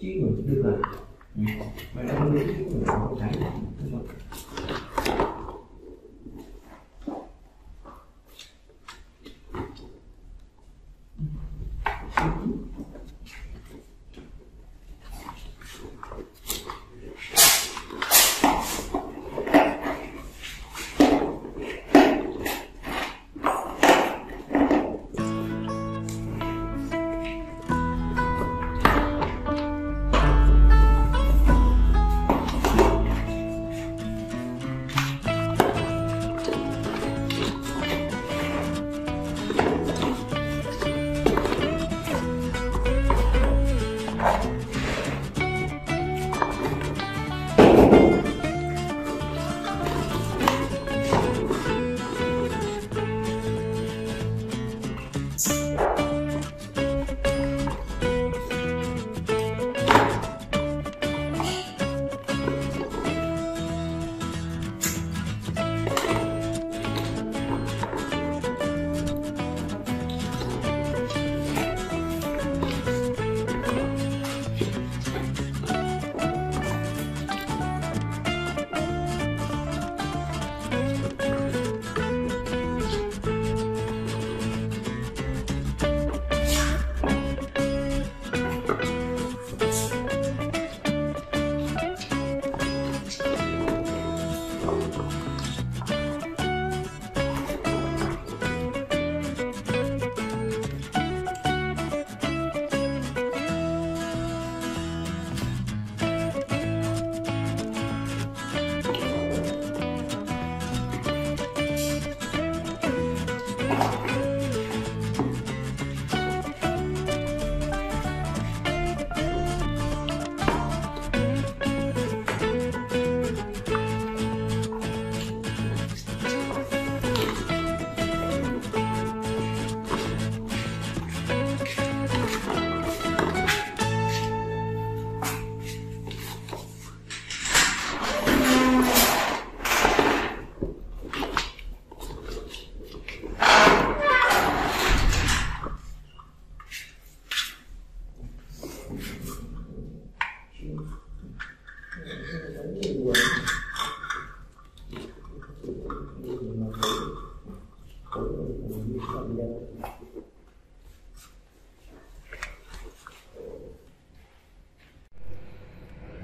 trí người đức là mày đâu có biết trí người không thấy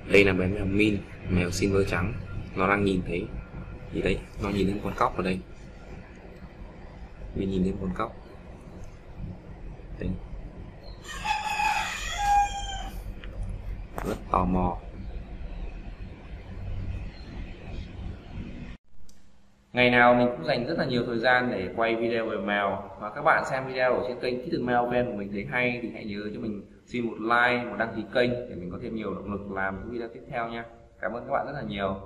đây là bé mèo min, mèo silver trắng. Nó đang nhìn thấy gì đấy, nó nhìn lên con cóc ở đây. Min nhìn lên con cóc. Đây. rất tò mò. Ngày nào mình cũng dành rất là nhiều thời gian để quay video về mèo và các bạn xem video ở trên kênh Kỹ thuật Mèo Ven của mình thấy hay thì hãy nhớ cho mình xin một like, một đăng ký kênh để mình có thêm nhiều động lực làm những video tiếp theo nha. Cảm ơn các bạn rất là nhiều.